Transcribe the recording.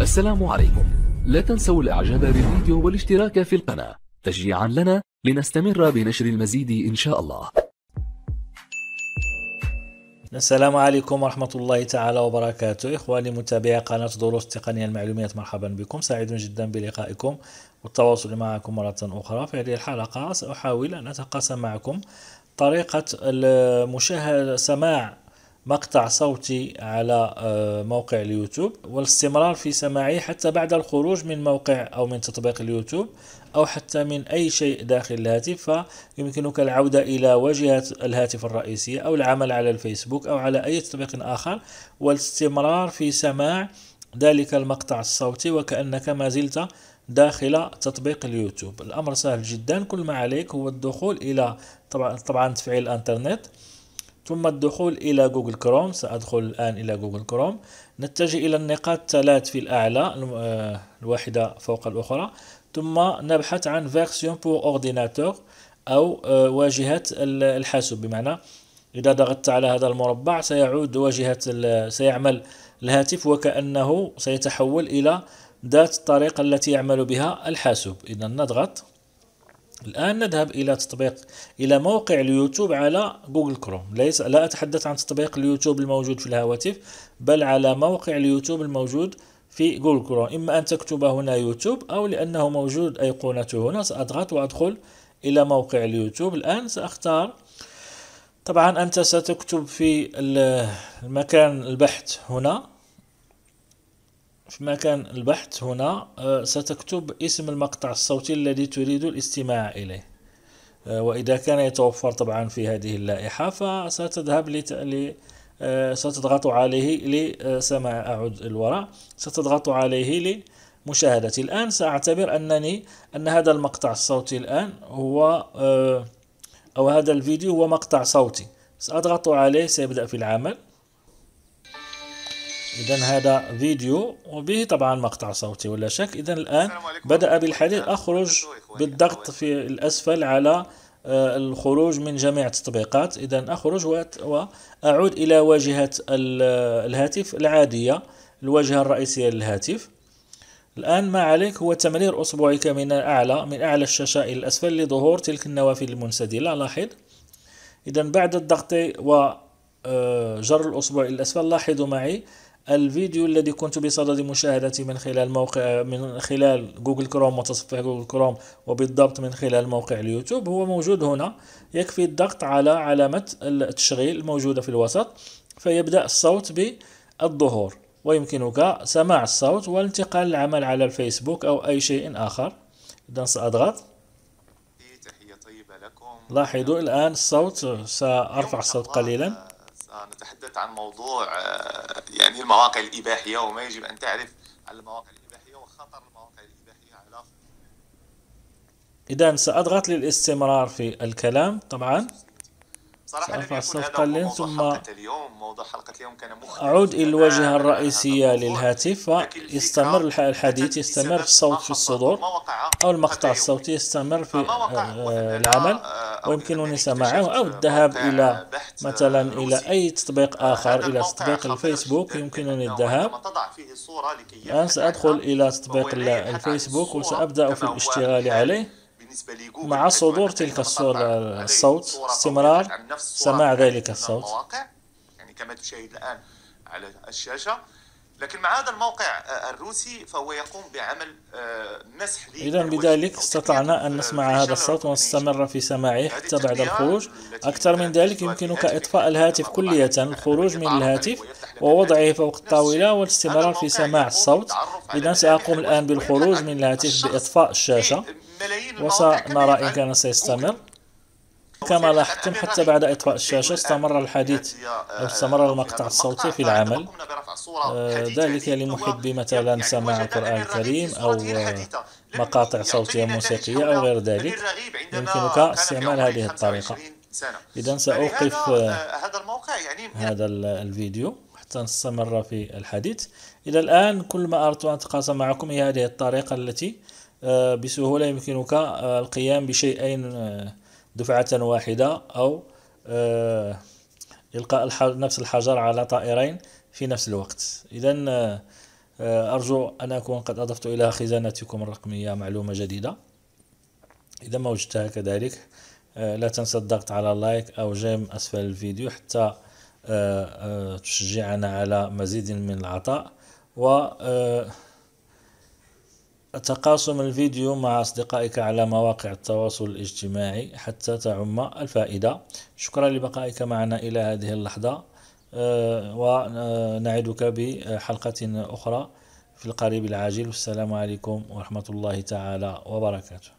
السلام عليكم. لا تنسوا الإعجاب بالفيديو والاشتراك في القناة. تشجيعا لنا لنستمر بنشر المزيد إن شاء الله. السلام عليكم ورحمة الله تعالى وبركاته. إخواني متابعي قناة دروس التقنية المعلومات مرحبا بكم. سعيد جدا بلقائكم. والتواصل معكم مرة أخرى في هذه الحلقة. سأحاول أن أتقاسم معكم طريقة المشاهدة سماع مقطع صوتي على آه، موقع اليوتيوب والاستمرار في سماعه حتى بعد الخروج من موقع أو من تطبيق اليوتيوب أو حتى من أي شيء داخل الهاتف. فيمكنك العودة إلى واجهة الهاتف الرئيسية أو العمل على الفيسبوك أو على أي تطبيق آخر. والاستمرار في سماع ذلك المقطع الصوتي وكأنك ما زلت داخل تطبيق اليوتيوب. الأمر سهل جدا. كل ما عليك هو الدخول إلى طبعا, طبعا تفعيل الإنترنت. ثم الدخول إلى جوجل كروم. سأدخل الآن إلى جوجل كروم. نتجه إلى النقاط ثلاث في الأعلى آه، الواحدة فوق الأخرى. ثم نبحث عن version pour ordinateur أو آه، واجهة الحاسوب. بمعنى إذا ضغطت على هذا المربع سيعود واجهة سيعمل الهاتف وكأنه سيتحول إلى ذات الطريقة التي يعمل بها الحاسوب. إذا نضغط. الآن نذهب إلى تطبيق إلى موقع اليوتيوب على جوجل كروم. ليس لا أتحدث عن تطبيق اليوتيوب الموجود في الهواتف بل على موقع اليوتيوب الموجود في جوجل كروم. إما أن تكتب هنا يوتيوب أو لأنه موجود أيقونته هنا سأضغط وأدخل إلى موقع اليوتيوب. الآن سأختار. طبعا أنت ستكتب في المكان البحث هنا. في مكان البحث هنا آه، ستكتب اسم المقطع الصوتي الذي تريد الاستماع إليه. آه، وإذا كان يتوفر طبعا في هذه اللائحة فستذهب لت... آه، ستضغط عليه لسماع أعود الوراء. ستضغط عليه لمشاهدة. الآن سأعتبر أنني أن هذا المقطع الصوتي الآن هو أو هذا الفيديو هو مقطع صوتي. سأضغط عليه سيبدأ في العمل. إذا هذا فيديو وبه طبعا مقطع صوتي ولا شك. إذا الآن بدأ بالحديث. أخرج بالضغط في الأسفل على آه، الخروج من جميع التطبيقات. إذا أخرج وأعود إلى واجهة الهاتف العادية الواجهة الرئيسية للهاتف. الآن ما عليك هو تمرير أصبعك من أعلى من أعلى الشاشة إلى الأسفل لظهور تلك النوافذ المنسدلة لاحظ. إذا بعد الضغط وجر آه، الأصبع إلى الأسفل لاحظوا معي. الفيديو الذي كنت بصدد مشاهدته من خلال موقع من خلال جوجل كروم وتصفح جوجل كروم وبالضبط من خلال موقع اليوتيوب هو موجود هنا. يكفي الضغط على علامة التشغيل الموجودة في الوسط فيبدأ الصوت بالظهور. ويمكنك سماع الصوت والانتقال للعمل على الفيسبوك أو أي شيء آخر. إذا سأضغط. لاحظوا الآن الصوت سأرفع الصوت قليلا. نتحدث عن موضوع آه، يعني المواقع الإباحية وما يجب أن تعرف عن المواقع الإباحية وخطر المواقع الإباحية على إذا سأضغط للاستمرار في الكلام طبعا. سأرفع الصوت قليلا ثم اليوم. موضوع حلقة اليوم كان أعود إلى الواجهة الرئيسية للهاتف ويستمر الحديث يستمر الصوت في الصدور أو المقطع الصوتي يستمر في آه، العمل. آه، ويمكنني سماعه أو الذهاب إلى مثلا إلى أي تطبيق آخر إلى تطبيق الفيسبوك يمكنني الذهاب. الآن سأدخل إلى تطبيق الفيسبوك وسأبدأ في الاشتغال عليه. مع صدور تلك الصورة الصوت استمرار سماع ذلك الصوت. يعني كما تشاهد الآن على الشاشة. لكن مع هذا الموقع آه، الروسي فهو يقوم بعمل آه، مسح إذا بذلك استطعنا أن نسمع هذا الصوت ونستمر في سماعه حتى بعد الخروج. أكثر من ذلك يمكنك إطفاء الهاتف كلية الخروج من الهاتف ووضعه فوق الطاولة والاستمرار في سماع الصوت. إذا سأقوم الآن بالخروج من الهاتف بإطفاء الشاشة وسنرى إن كان سيستمر كما لاحظتم حتى بعد إطفاء الشاشة استمر الحديث. أو استمر المقطع الصوتي في العمل. آه، ذلك لمحبي مثلا سماع القرآن الكريم أو مقاطع صوتية موسيقية أو غير ذلك. يمكنك استعمال هذه الطريقة. إذا سأوقف يعني هذا الفيديو. حتى نستمر في الحديث. إلى الآن كل ما أردت أن أتقاسم معكم هي هذه الطريقة التي آه، بسهولة يمكنك آه، القيام بشيئين دفعة واحدة أو إلقاء نفس الحجر على طائرين. في نفس الوقت. إذا أرجو أن أكون قد أضفت إلى خزانتكم الرقمية معلومة جديدة. إذا ما وجدتها كذلك لا تنسى الضغط على لايك أو جيم أسفل الفيديو حتى تشجعنا على مزيد من العطاء. و تقاسم الفيديو مع أصدقائك على مواقع التواصل الاجتماعي حتى تعم الفائدة. شكرا لبقائك معنا إلى هذه اللحظة. آه، ونعدك بحلقة أخرى في القريب العاجل. والسلام عليكم ورحمة الله تعالى وبركاته.